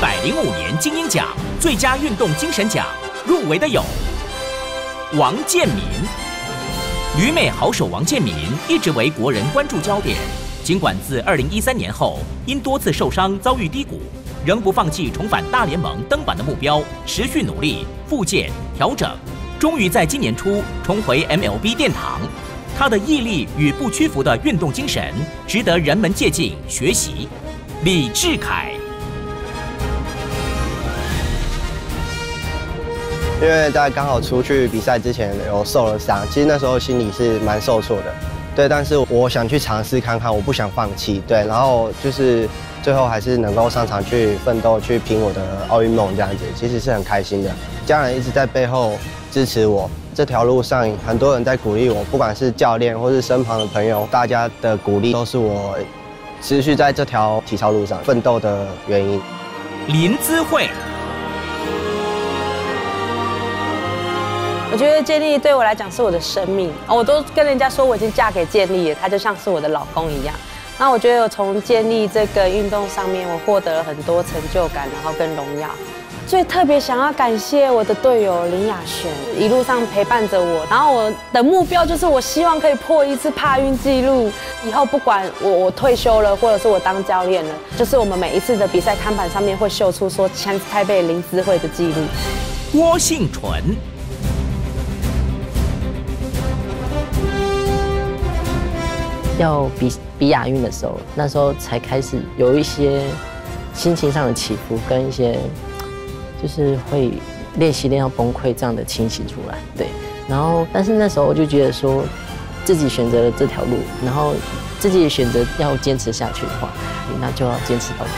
百零五年精英奖最佳运动精神奖入围的有王建民。旅美好手王建民一直为国人关注焦点，尽管自二零一三年后因多次受伤遭遇低谷，仍不放弃重返大联盟登板的目标，持续努力复健调整，终于在今年初重回 MLB 殿堂。他的毅力与不屈服的运动精神，值得人们借鉴学习。李志凯。因为在刚好出去比赛之前有受了伤，其实那时候心里是蛮受挫的，对。但是我想去尝试看看，我不想放弃，对。然后就是最后还是能够上场去奋斗，去拼我的奥运梦这样子，其实是很开心的。家人一直在背后支持我，这条路上很多人在鼓励我，不管是教练或是身旁的朋友，大家的鼓励都是我持续在这条体操路上奋斗的原因。林姿慧。我觉得建立对我来讲是我的生命，我都跟人家说我已经嫁给建立了，他就像是我的老公一样。那我觉得我从建立这个运动上面，我获得了很多成就感，然后跟荣耀。最特别想要感谢我的队友林雅璇，一路上陪伴着我。然后我的目标就是，我希望可以破一次帕运纪录。以后不管我我退休了，或者是我当教练了，就是我们每一次的比赛看板上面会秀出说“前台北林智慧”的记录。郭幸纯。要比比亚运的时候，那时候才开始有一些心情上的起伏，跟一些就是会练习练到崩溃这样的情形出来。对，然后但是那时候我就觉得说，自己选择了这条路，然后自己也选择要坚持下去的话，那就要坚持到底。